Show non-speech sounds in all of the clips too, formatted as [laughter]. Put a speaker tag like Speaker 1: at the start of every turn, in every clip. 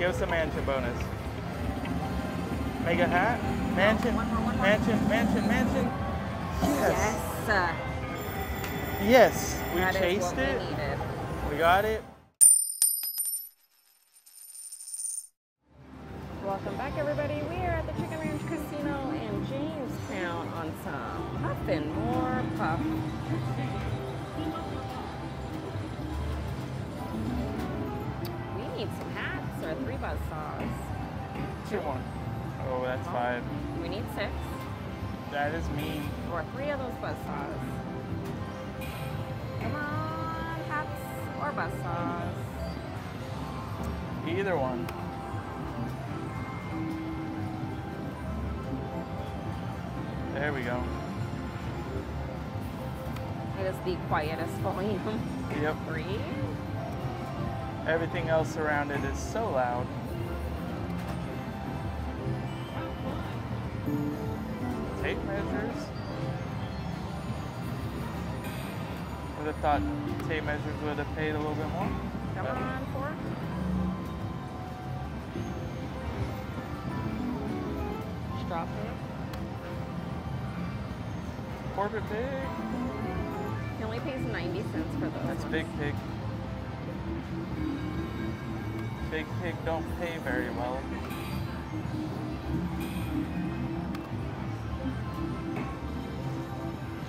Speaker 1: Give us a mansion bonus. Mega hat. Mansion.
Speaker 2: one more, one more.
Speaker 1: Mansion. Mansion. Mansion. Yes.
Speaker 2: Yes. uh,
Speaker 1: Yes. We
Speaker 2: that is
Speaker 1: chased
Speaker 2: what
Speaker 1: it.
Speaker 2: We.
Speaker 1: We got it.
Speaker 2: Welcome back, everybody. We are at the Chicken Ranch Casino in Jamestown on some Huff and More Puff. Three buzz saws.
Speaker 1: Two more. Oh, that's five.
Speaker 2: We need six
Speaker 1: That is mean.
Speaker 2: or three of those buzz saws. Come on, hats or buzz saws.
Speaker 1: Either one. There we go.
Speaker 2: It is the quietest volume.
Speaker 1: Yep.
Speaker 2: Three.
Speaker 1: Everything else around it is so loud. Tape measures. Would have thought tape measures would have paid a little bit more.
Speaker 2: Come on, four. Drop it.
Speaker 1: Corporate pig.
Speaker 2: He only pays 90 cents for those.
Speaker 1: That's
Speaker 2: ones.
Speaker 1: big pig. Big pig don't pay very well.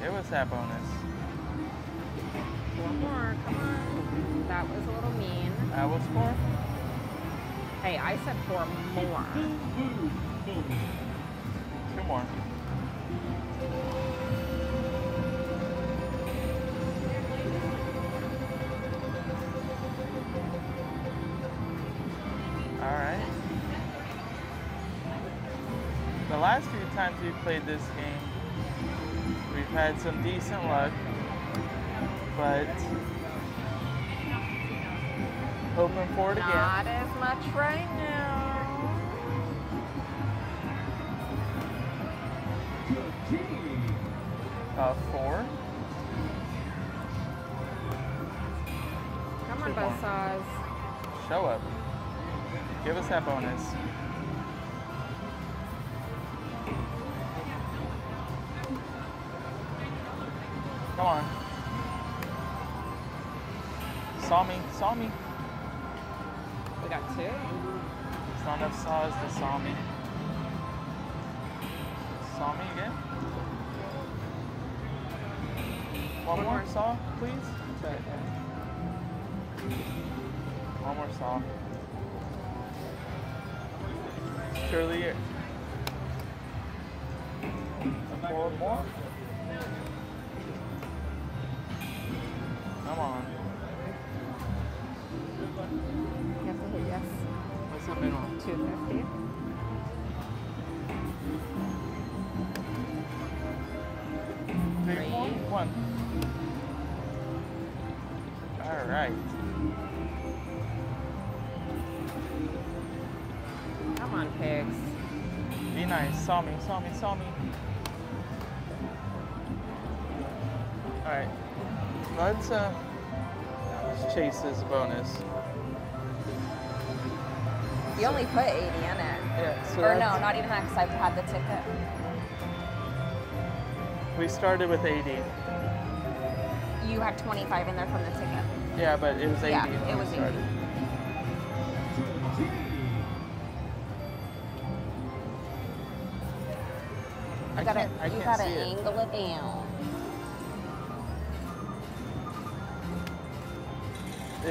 Speaker 1: Give us that bonus.
Speaker 2: Four more. Come on. That was a little mean.
Speaker 1: That was four.
Speaker 2: Hey, I said four more.
Speaker 1: Two more. We've played this game, we've had some decent luck, but hoping for it again.
Speaker 2: Not as much right now.
Speaker 1: Uh, four.
Speaker 2: Come on, buzzsaws.
Speaker 1: Show up. Give us that bonus. Come on. Saw me, saw me.
Speaker 2: We got two.
Speaker 1: It's not enough saws to saw me. Saw me again. One more saw, please. One more saw. Surely. Four more. Come on.
Speaker 2: You have to hit yes.
Speaker 1: What's the minimum?
Speaker 2: 250.
Speaker 1: Three, one. All right.
Speaker 2: Come on, pigs.
Speaker 1: Be nice. Saw me, saw me, saw me. Let's uh, let's chase this bonus.
Speaker 2: You only put 80 in it.
Speaker 1: Yeah. So
Speaker 2: Or no, not even that because I've had the ticket.
Speaker 1: We started with 80.
Speaker 2: You had 25 in there from the ticket.
Speaker 1: Yeah, but it was 80
Speaker 2: Yeah,
Speaker 1: when
Speaker 2: it
Speaker 1: we
Speaker 2: was 80.
Speaker 1: I
Speaker 2: gotta,
Speaker 1: I
Speaker 2: you gotta
Speaker 1: see it.
Speaker 2: angle it down.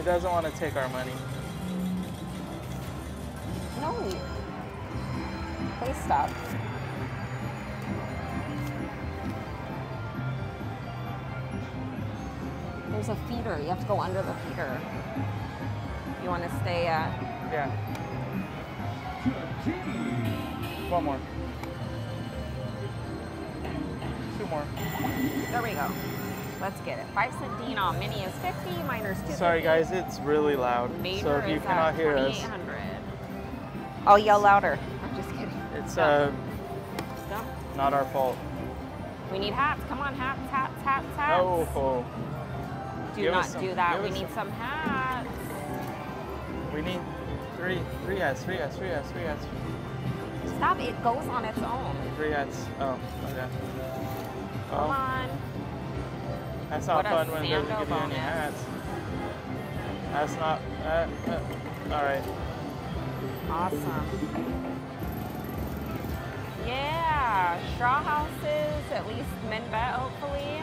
Speaker 1: It doesn't want to take our money.
Speaker 2: No. Please stop. There's a feeder. You have to go under the feeder. You want to stay, uh,
Speaker 1: Yeah. One more. Two more.
Speaker 2: there we go. Let's get it. Five cent denom. Mini is 50, minors 250.
Speaker 1: Sorry guys, it's really loud.
Speaker 2: Major
Speaker 1: so if you
Speaker 2: is
Speaker 1: cannot hear us,
Speaker 2: 2800. I'll yell louder. I'm just kidding.
Speaker 1: it's uh,
Speaker 2: No.
Speaker 1: not our fault.
Speaker 2: We need hats. Come on, hats, hats, hats, hats.
Speaker 1: Oh, oh.
Speaker 2: Do
Speaker 1: give
Speaker 2: not
Speaker 1: some-
Speaker 2: do that. We need
Speaker 1: some.
Speaker 2: some hats.
Speaker 1: we need Three, three hats, three hats, three hats, three hats,
Speaker 2: Stop, it goes on its own.
Speaker 1: three hats. Oh, okay.
Speaker 2: Come on.
Speaker 1: That's not
Speaker 2: What
Speaker 1: fun when
Speaker 2: Sando
Speaker 1: give you any hats. That's not. Uh, uh, all right.
Speaker 2: Awesome. Yeah, straw houses, at least min bet, hopefully.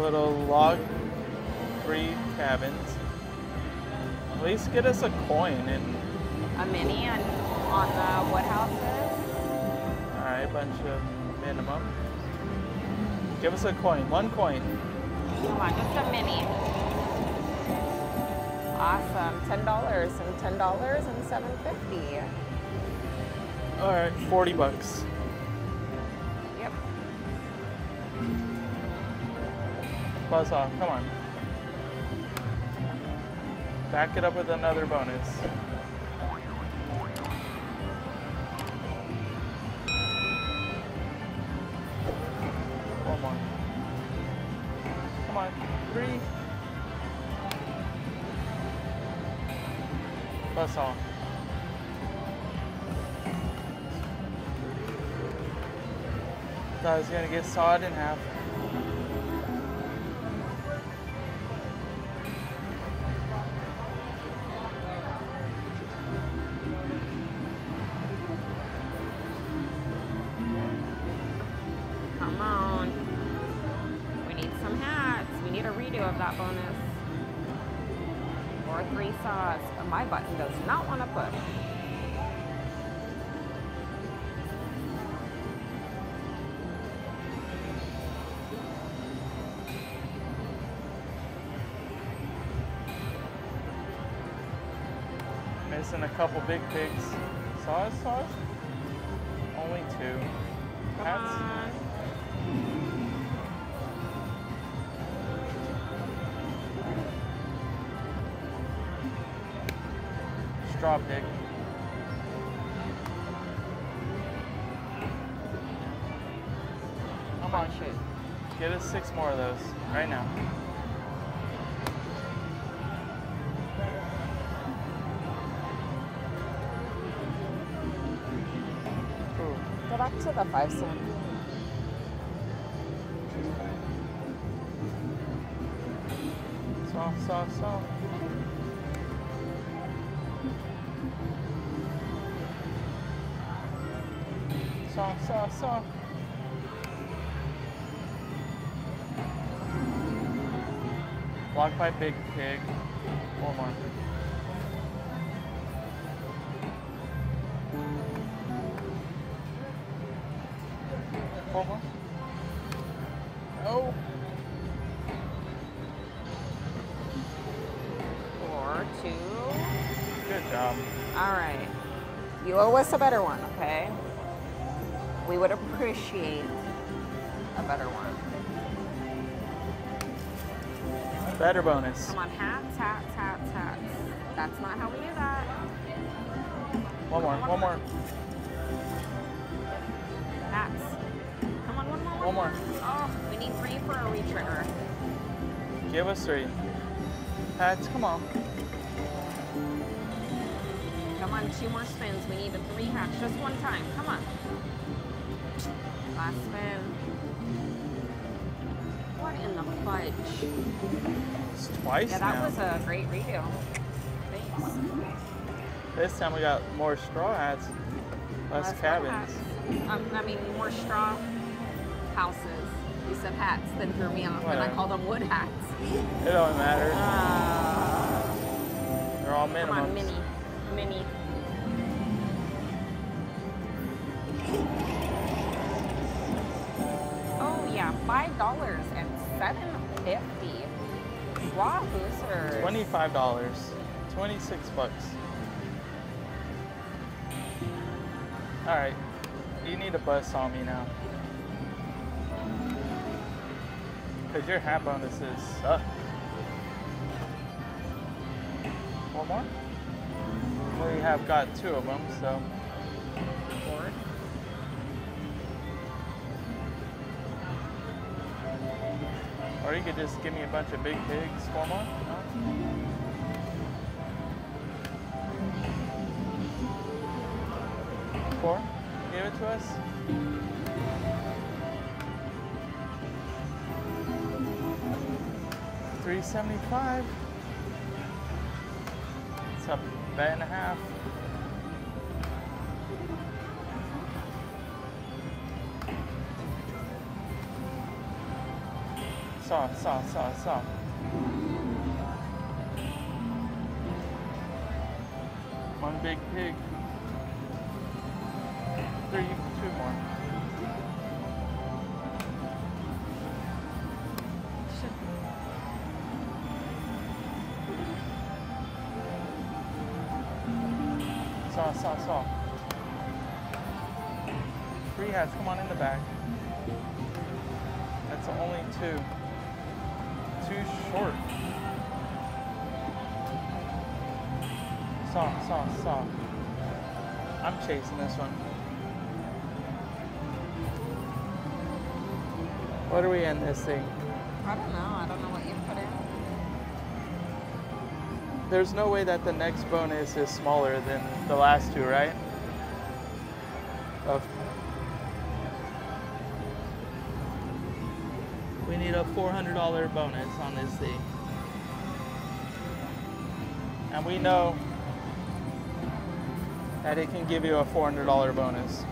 Speaker 1: Little log free cabins. At least get us a coin and
Speaker 2: A mini on, on the wood houses.
Speaker 1: all right, bunch of minimum. Give us a coin, one coin.
Speaker 2: Come on, just a mini. Awesome. Ten dollars and ten dollars and seven fifty.
Speaker 1: All right, forty bucks.
Speaker 2: Yep.
Speaker 1: Buzz off, come on. Back it up with another bonus. I was gonna get sawed in half. Missing a couple big pigs. Saws, saws? Only two.
Speaker 2: Come
Speaker 1: Hats?
Speaker 2: on.
Speaker 1: Straw pig. Come on,
Speaker 2: Punch it.
Speaker 1: get us six more of those right now.
Speaker 2: Back to the five cent.
Speaker 1: soft, soft, soft. Soft, soft, soft. Blocked by big pig. One more.
Speaker 2: Better one, okay? We would appreciate a better one.
Speaker 1: Better bonus.
Speaker 2: Come on, hats, hats, hats, hats. That's not how we do that.
Speaker 1: One more, one more,
Speaker 2: Hats. Come on, one more.
Speaker 1: one more.
Speaker 2: Oh, we need three for a retrigger.
Speaker 1: Give us three. Hats, come on.
Speaker 2: Come on, two more spins. We need the three hats just one time. Come on. Last spin. What in the fudge?
Speaker 1: It's twice
Speaker 2: Yeah, that
Speaker 1: now.
Speaker 2: was a great redo. Thanks.
Speaker 1: This time we got more straw hats, less
Speaker 2: Less
Speaker 1: cabins.
Speaker 2: hats. Um, I mean, more straw houses. You said hats, then threw me off, and I called them wood hats.
Speaker 1: It don't matter.
Speaker 2: Uh,
Speaker 1: They're all
Speaker 2: come on, mini, mini.
Speaker 1: $7.50. $25. 26 bucks. All right. You need a buzz saw me now. Because your hat bonuses suck. One more? We have got two of them, so Or you could just give me a bunch of big pigs for more. Four? Give it to us? Three seventy five. It's a bed and a half. Saw, saw, saw. One big pig. Three, two more. Saw, saw, saw. Three hats, come on in the back. That's only two. Too short. Saw, saw, saw. I'm chasing this one. What are we in this thing?
Speaker 2: I don't know. I don't know what you put in.
Speaker 1: There's no way that the next bonus is smaller than the last two, right? Of $400 bonus on this thing. And we know that it can give you a $400 bonus.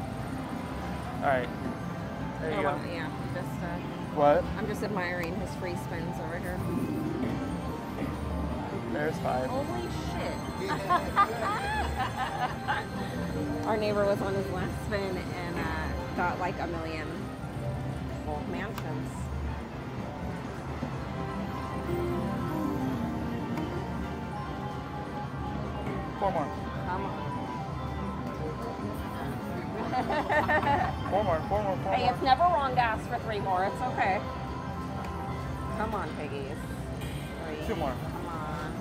Speaker 1: All right. There you
Speaker 2: Oh,
Speaker 1: go.
Speaker 2: well, yeah, just uh,
Speaker 1: What?
Speaker 2: I'm just admiring his free spins over here.
Speaker 1: There's five.
Speaker 2: Holy shit! [laughs] Our neighbor was on his last spin and uh, got like a million mansions.
Speaker 1: Four more.
Speaker 2: Come on.
Speaker 1: Four more. Four more. Four
Speaker 2: Hey,
Speaker 1: more.
Speaker 2: it's never wrong to ask for three more. It's okay. Come on, piggies. Three.
Speaker 1: Two more.
Speaker 2: Come on.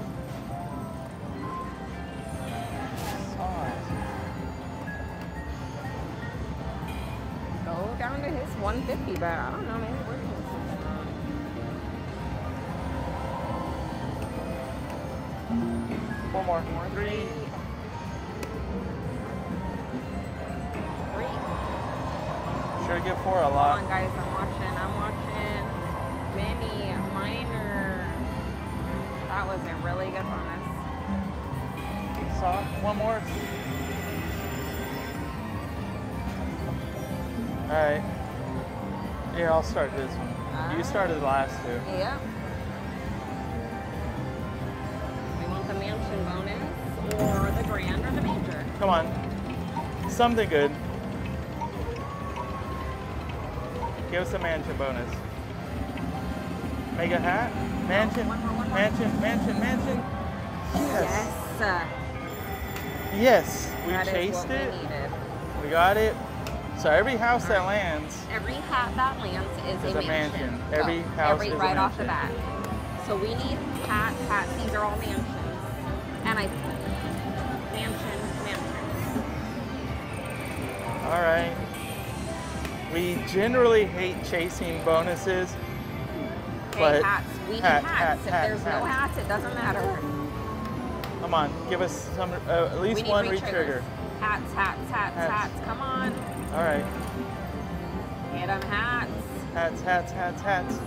Speaker 1: Sauce.
Speaker 2: Go down to his 150 bet. I don't know, maybe
Speaker 1: more. Three.
Speaker 2: Three.
Speaker 1: Should give four a
Speaker 2: Come
Speaker 1: lot.
Speaker 2: on, guys. I'm watching. I'm watching. Benny Miner. That was a really good bonus.
Speaker 1: Saw. One more. All right. Here, I'll start this one. You started the last two.
Speaker 2: Yeah.
Speaker 1: Come on. Something good. Give us a mansion bonus. Mega hat. Mansion.
Speaker 2: one more, one more.
Speaker 1: Mansion. Mansion. Mansion. Yes.
Speaker 2: Yes.
Speaker 1: Yes. We
Speaker 2: that
Speaker 1: chased it.
Speaker 2: We.
Speaker 1: We got it. So every house that lands,
Speaker 2: Every hat that lands is,
Speaker 1: Is
Speaker 2: a
Speaker 1: a mansion.
Speaker 2: mansion.
Speaker 1: Every
Speaker 2: Go.
Speaker 1: house
Speaker 2: Every
Speaker 1: is a mansion.
Speaker 2: right off the bat. So we need hats, hats. These are all mansions. And I
Speaker 1: all right. We generally hate chasing bonuses,
Speaker 2: Hey,
Speaker 1: but
Speaker 2: hats. We need
Speaker 1: hat,
Speaker 2: hats.
Speaker 1: hat,
Speaker 2: if
Speaker 1: hat,
Speaker 2: there's no hats, it doesn't matter.
Speaker 1: come on, give us some, uh, at least one retrigger.
Speaker 2: Hats, hats, hats,
Speaker 1: Hats.
Speaker 2: hats. Come on.
Speaker 1: All right.
Speaker 2: Get them hats.
Speaker 1: Hats, hats, hats, hats.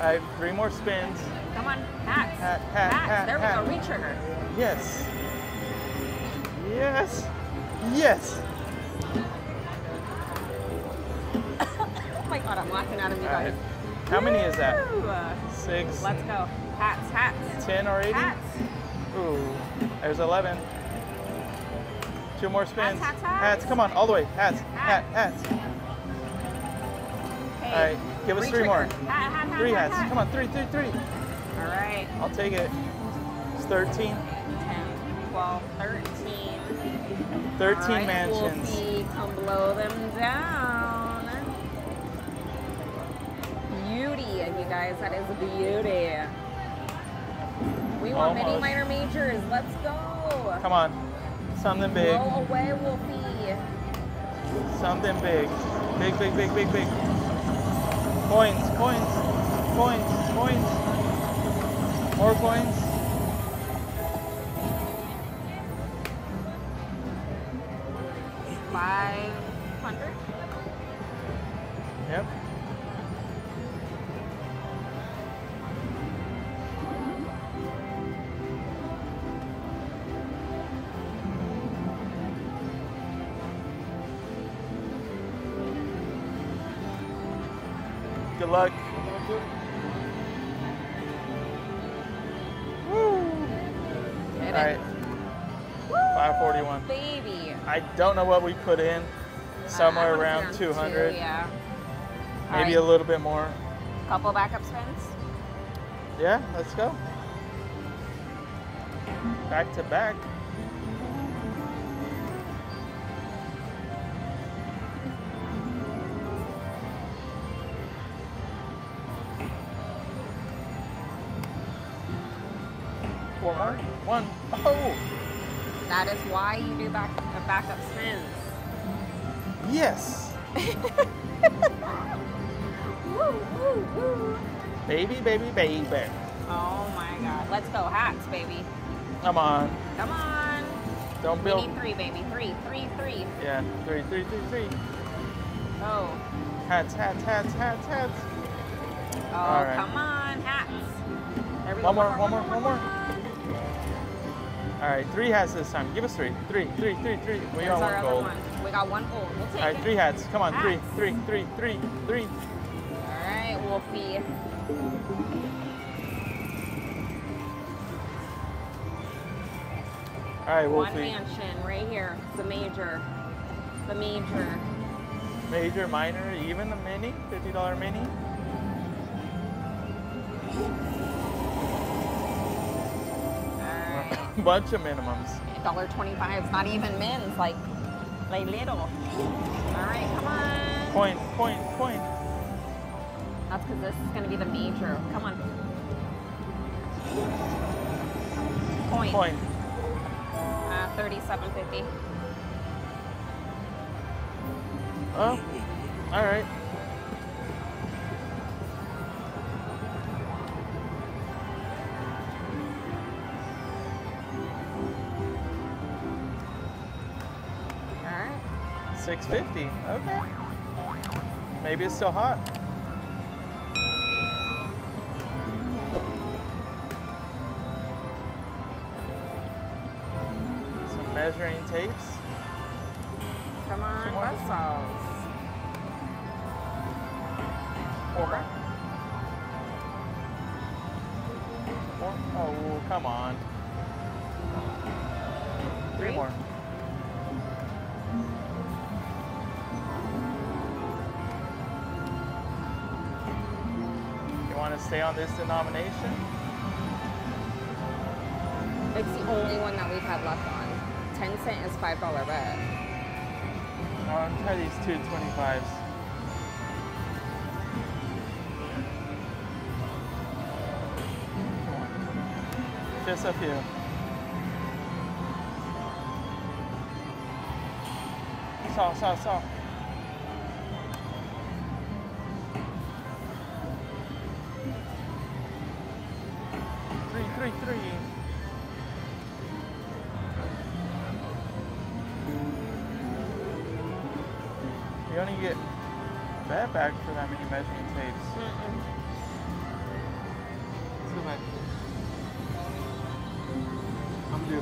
Speaker 1: I have three more spins.
Speaker 2: Come on. Hats.
Speaker 1: Hat, hat,
Speaker 2: hats.
Speaker 1: hat,
Speaker 2: there
Speaker 1: hat.
Speaker 2: we go. Retrigger.
Speaker 1: Yes. Yes. Yes. [laughs]
Speaker 2: Oh my god, I'm laughing at him, you
Speaker 1: All right.
Speaker 2: guys.
Speaker 1: How many is that? Six,
Speaker 2: Let's go. Hats, hats.
Speaker 1: ten, or eighty?
Speaker 2: Hats.
Speaker 1: Ooh, there's 11. Two more spins.
Speaker 2: hats, hats. hats.
Speaker 1: come on, all the way. Hats, hat,
Speaker 2: Hat.
Speaker 1: hats.
Speaker 2: Hey.
Speaker 1: All right, give us three more.
Speaker 2: Hat, hat, hat,
Speaker 1: Three
Speaker 2: hat,
Speaker 1: hats.
Speaker 2: hat.
Speaker 1: Come on, three, three, three.
Speaker 2: All right.
Speaker 1: I'll take it. It's 13.
Speaker 2: 10, 12, 13.
Speaker 1: 13
Speaker 2: All right,
Speaker 1: mansions.
Speaker 2: Wolfie, come blow them down. Beauty, you guys. That is beauty. We want many
Speaker 1: Almost.
Speaker 2: minor majors. Let's go.
Speaker 1: Come on. Something big.
Speaker 2: Blow away, Wolfie.
Speaker 1: Something big. Big, big, big, big, big. Coins, coins, coins, coins. More coins.
Speaker 2: 500?
Speaker 1: Yep. Don't know what we put in. Somewhere
Speaker 2: Uh,
Speaker 1: around 200,
Speaker 2: two, yeah.
Speaker 1: maybe a little bit more.
Speaker 2: couple backup spins.
Speaker 1: Yeah, let's go. Back to back. Four more. One. Oh,
Speaker 2: That is why you do back uh, backup spins.
Speaker 1: yes.
Speaker 2: Woo, woo, woo.
Speaker 1: Baby, baby, baby.
Speaker 2: Oh my god. Let's go. Hats, baby.
Speaker 1: Come on.
Speaker 2: Come on.
Speaker 1: Don't
Speaker 2: We
Speaker 1: build.
Speaker 2: need three, baby. Three, three, three.
Speaker 1: Yeah, three, three, three, three.
Speaker 2: Oh.
Speaker 1: Hats, hats, hats, hats, hats.
Speaker 2: Oh,
Speaker 1: right.
Speaker 2: come on. Hats. There we
Speaker 1: One more, one more, one more. All right, three hats this time. Give us three. Three, three, three, three. We
Speaker 2: There's
Speaker 1: got one gold.
Speaker 2: one. We got one gold. We'll take
Speaker 1: All right, three hats. Come on, three,
Speaker 2: Hats.
Speaker 1: three, three, three, three.
Speaker 2: All right, Wolfie.
Speaker 1: All right,
Speaker 2: One mansion right here. The major. The major.
Speaker 1: Major, minor, even a mini, fifty dollar mini. [laughs] Bunch of minimums.
Speaker 2: Dollar twenty-five. It's not even men's. Like, like little. All right, come on.
Speaker 1: Point, point, point.
Speaker 2: That's because this is gonna be the major. Come on. Point.
Speaker 1: Point.
Speaker 2: Uh, Thirty-seven fifty.
Speaker 1: Oh, all right. 650. Okay. Maybe it's still hot. Some measuring tapes.
Speaker 2: Come on,
Speaker 1: bus
Speaker 2: muscles.
Speaker 1: Four. Four. Oh, come on. Three,
Speaker 2: Three
Speaker 1: more. To stay on this denomination?
Speaker 2: It's the only one that we've had left on. Ten cent is five dollar bet.
Speaker 1: I'll try these two 25s. Just a few. Saw, saw, saw.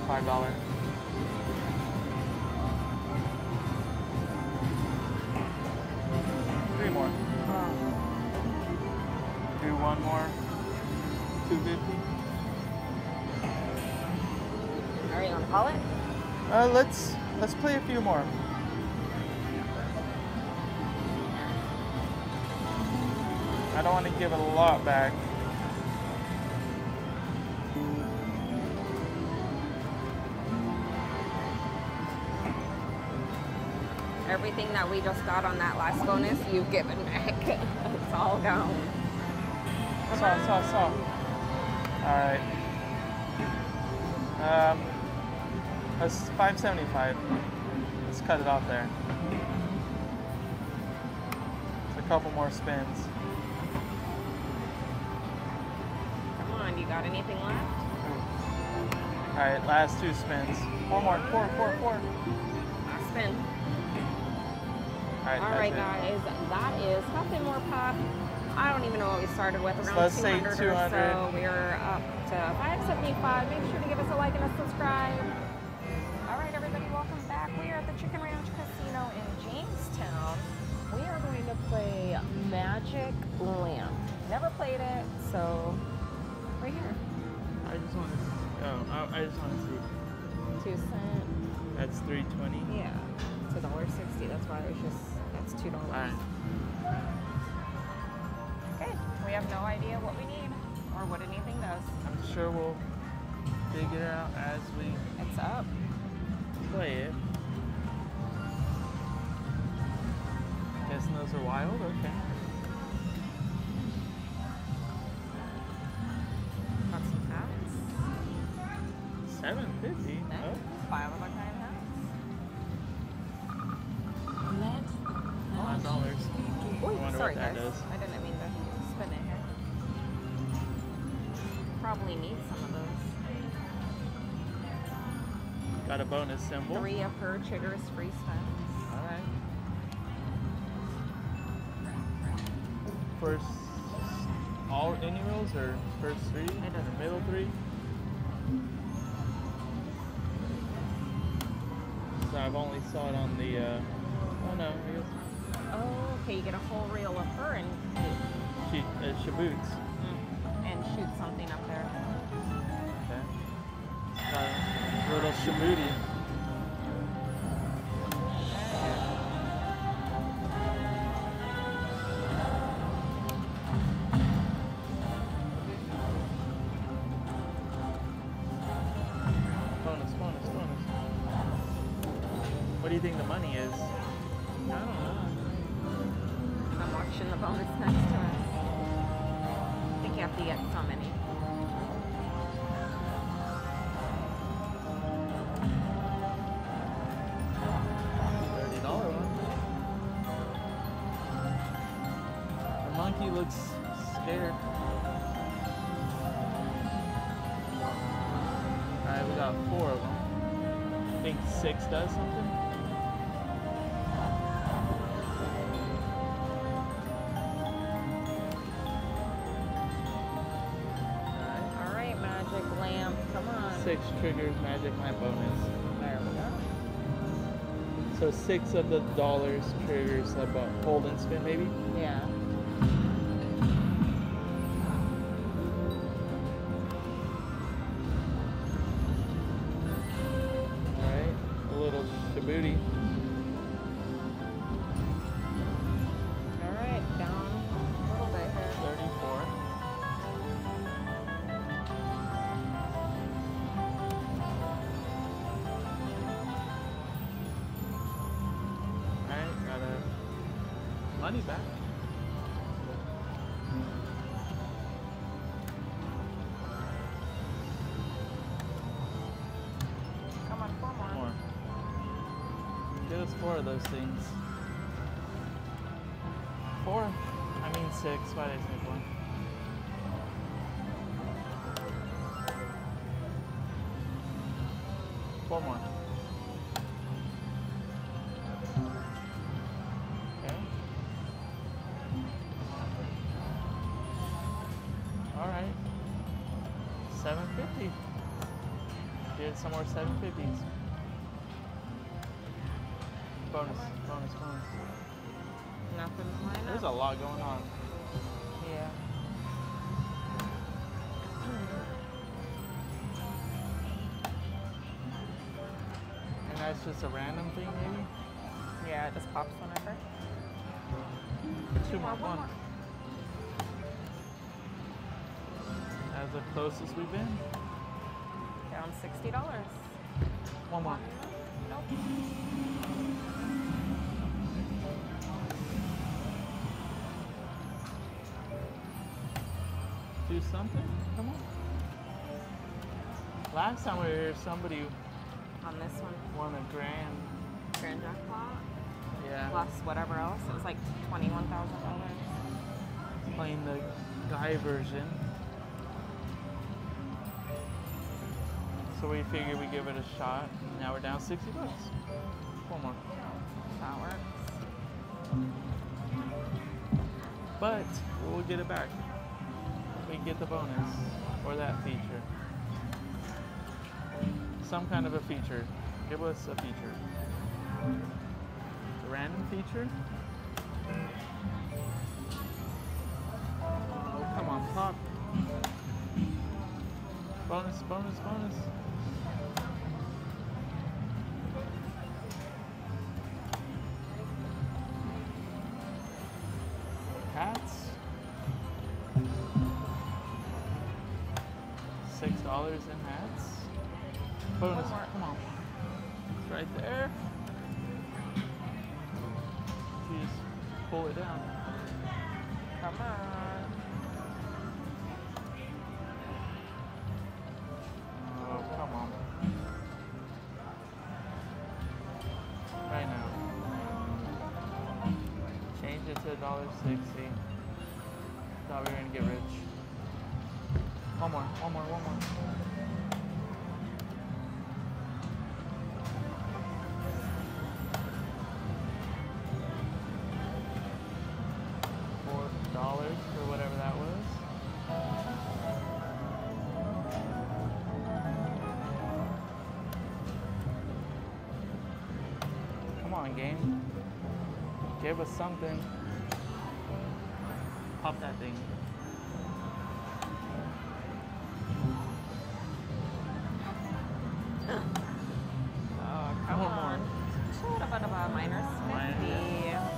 Speaker 1: Five dollar. Three more. Do one more. Two fifty.
Speaker 2: Are you gonna call it?
Speaker 1: Uh, let's let's play a few more. I don't want to give a lot back.
Speaker 2: Everything that we just got on that last bonus, you've given back. [laughs] it's all gone.
Speaker 1: Saw, saw, saw. All right. Um, that's 575. Let's cut it off there. It's a couple more spins.
Speaker 2: Come on, you got anything left?
Speaker 1: All right, last two spins. Four more. Four, four, four.
Speaker 2: Last spin.
Speaker 1: Alright,
Speaker 2: All right,
Speaker 1: that's it.
Speaker 2: guys, that is nothing more pop. I don't even know what we started with. Around
Speaker 1: let's say
Speaker 2: 200, or so. We're up to 575. Make sure to give us a like and a subscribe. All right, everybody, welcome back. We are at the Chicken Ranch Casino in Jamestown. We are going to play Magic Lamp. Never played it, so right here.
Speaker 1: I just want to. Oh, I, I just want to see.
Speaker 2: Two cent.
Speaker 1: That's 320.
Speaker 2: Yeah, it's a dollar sixty. That's why it was just that's dollars.
Speaker 1: Alright.
Speaker 2: Okay, we have no idea what we need or what anything does.
Speaker 1: I'm sure we'll figure it out as we
Speaker 2: It's up.
Speaker 1: play it. Guessing those are wild? Okay.
Speaker 2: Probably need some of those.
Speaker 1: Got a bonus symbol.
Speaker 2: Three of her triggers free spins.
Speaker 1: Alright. First, all any rolls or first three? Or middle three? So I've only saw it on the, uh, oh no, I guess
Speaker 2: Oh, okay. You get a whole reel of her and
Speaker 1: she, uh, Shaboots.
Speaker 2: and shoot something up there.
Speaker 1: Okay. Uh, a little Shabooty. Bonus, bonus, bonus. What do you think the money looks scared. Alright, we got four of them. I Think six does something? Alright.
Speaker 2: Magic lamp. Come on.
Speaker 1: Six triggers magic lamp bonus.
Speaker 2: There we go.
Speaker 1: So six of the dollars triggers a hold and spin maybe?
Speaker 2: Yeah.
Speaker 1: Money back.
Speaker 2: Come on, four more.
Speaker 1: Get us four of those things. Four? I mean six. Why did I a lot going on.
Speaker 2: Yeah.
Speaker 1: And that's just a random thing, maybe?
Speaker 2: Yeah, it just pops whenever.
Speaker 1: Two more,
Speaker 2: One more,
Speaker 1: one.
Speaker 2: one
Speaker 1: That's the closest we've been.
Speaker 2: Down sixty dollars.
Speaker 1: One more.
Speaker 2: Nope.
Speaker 1: Do something? Come on. Last time we were here, somebody
Speaker 2: On this one,
Speaker 1: won a grand.
Speaker 2: grand jackpot
Speaker 1: Yeah.
Speaker 2: plus whatever else. It was like twenty-one thousand dollars.
Speaker 1: Playing the guy version. So we figured we give it a shot. Now we're down 60 bucks. One more.
Speaker 2: That works.
Speaker 1: But we'll get it back. We get the bonus or that feature. Some kind of a feature. Give us a feature. A random feature? Oh, come on, pop. Bonus, bonus, bonus. Game. Give us something. Pop that thing.
Speaker 2: Oh, come
Speaker 1: One
Speaker 2: on. Should have been about minus
Speaker 1: Minus,
Speaker 2: 50.
Speaker 1: yeah.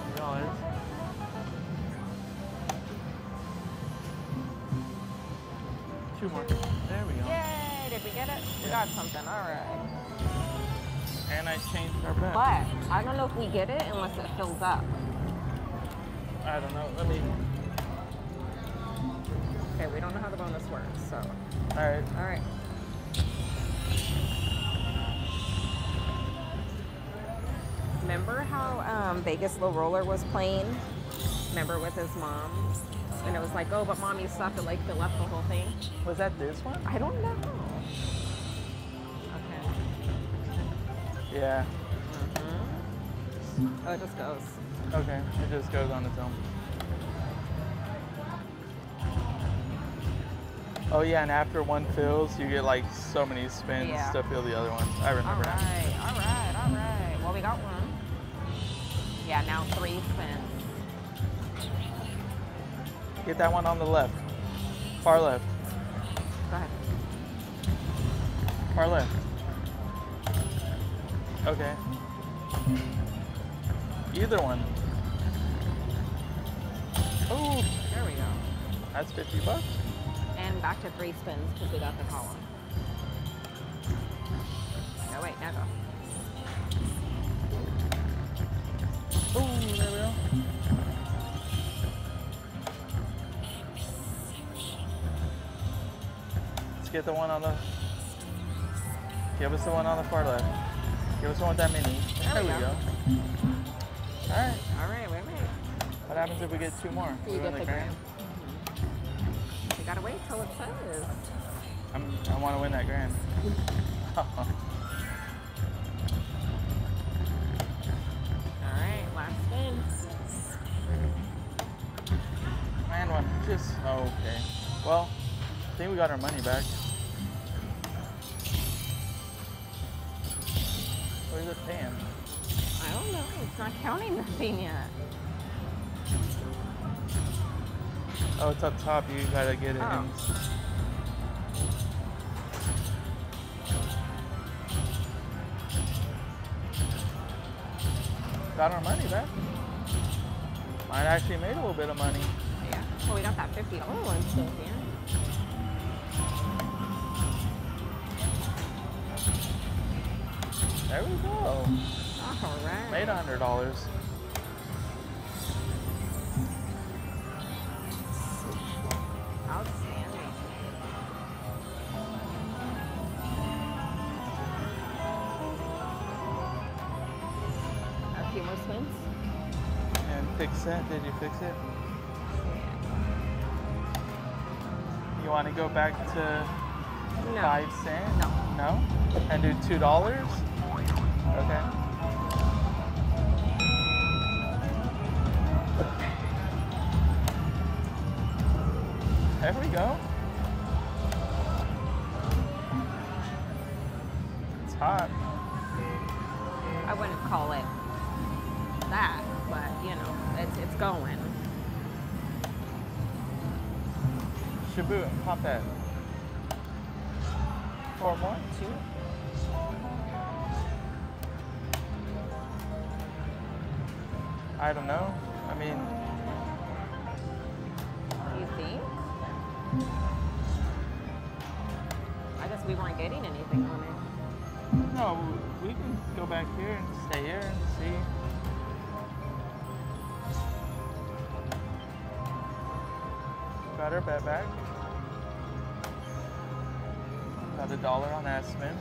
Speaker 1: Two more. There we go.
Speaker 2: Yay! Did we get it? We got something. All right.
Speaker 1: And I changed our bet.
Speaker 2: But I don't know if we get it unless it fills up.
Speaker 1: I don't know. Let me.
Speaker 2: Okay, we don't know how the bonus works, so.
Speaker 1: All right.
Speaker 2: All right. Remember how um, Vegas Low Roller was playing? Remember with his mom? And it was like, oh, but mom, you still have to like fill up the whole thing.
Speaker 1: Was that this one?
Speaker 2: I don't know.
Speaker 1: Yeah.
Speaker 2: Mhm. Oh, it just goes.
Speaker 1: Okay. It just goes on its own. Oh yeah, and after one fills, you get like so many spins
Speaker 2: Yeah.
Speaker 1: to fill the other one. I
Speaker 2: All
Speaker 1: remember now.
Speaker 2: right, all right, all right. Well, we got one. Yeah, now three spins.
Speaker 1: Get that one on the left. Far left.
Speaker 2: Go ahead.
Speaker 1: Far left. Okay. Either one. Oh,
Speaker 2: There we go.
Speaker 1: that's 50 bucks.
Speaker 2: And back to three spins because we got the column. No, wait, now go.
Speaker 1: Oh, there we go. Let's get the one on the. Give us the one on the far left. Give us one with that mini.
Speaker 2: There we go.
Speaker 1: All right.
Speaker 2: All right, wait, wait.
Speaker 1: What happens if we get two more?
Speaker 2: You
Speaker 1: We
Speaker 2: get
Speaker 1: win
Speaker 2: the grand. You gotta wait till it says.
Speaker 1: I'm, I want to win that grand. [laughs]
Speaker 2: All right, last spin.
Speaker 1: Man, one just oh, okay. Well, I think we got our money back. Is it paying?
Speaker 2: I don't know. It's not counting nothing yet.
Speaker 1: Oh, it's up top. You gotta get it.
Speaker 2: Oh.
Speaker 1: in. Got our money back. Might actually made a little bit of money.
Speaker 2: Yeah. Well, we got that fifty dollar one still here.
Speaker 1: There we go.
Speaker 2: All right.
Speaker 1: Made a hundred dollars.
Speaker 2: Outstanding. A few more spins.
Speaker 1: And fix it. Did you fix it? Yeah. You want to go back to
Speaker 2: No.
Speaker 1: five cent?
Speaker 2: No.
Speaker 1: No? And do two dollars? Okay. There we go.
Speaker 2: We weren't getting anything on it.
Speaker 1: no, we can go back here and stay here and see. Got our bet back. Got a dollar on that spin.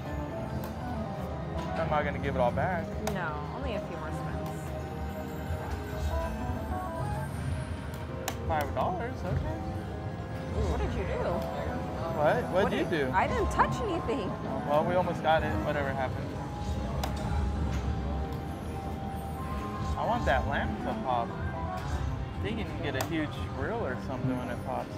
Speaker 1: I'm not gonna give it all back.
Speaker 2: No, only a few more spins.
Speaker 1: Five dollars, okay.
Speaker 2: What did you do?
Speaker 1: What? What'd
Speaker 2: What
Speaker 1: you
Speaker 2: did-
Speaker 1: do?
Speaker 2: I didn't touch anything.
Speaker 1: Well, we almost got it, whatever happened. I want that lamp to pop. I think you can get a huge grill or something when it pops.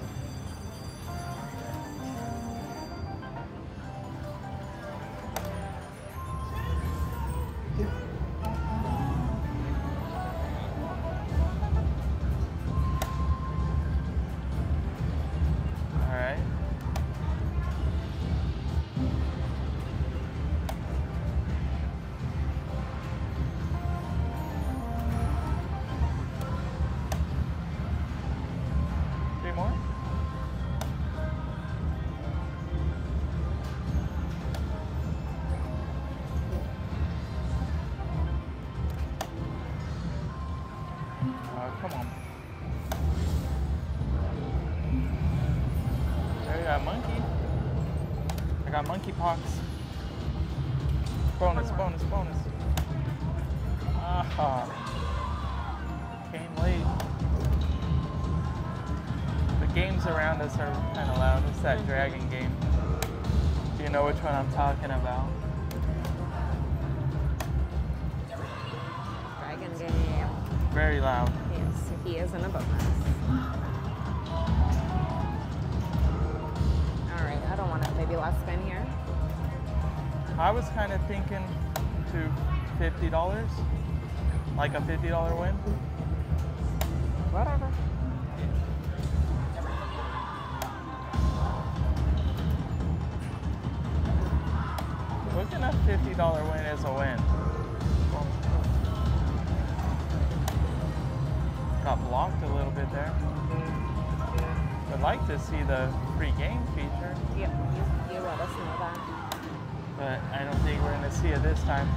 Speaker 1: $50? Like a $50 win?
Speaker 2: Whatever.
Speaker 1: Looking at $50 win is a win. Got blocked a little bit there. Would like to see the free game feature.
Speaker 2: Yep, you let us know that.
Speaker 1: But I don't think we're going to see it this time.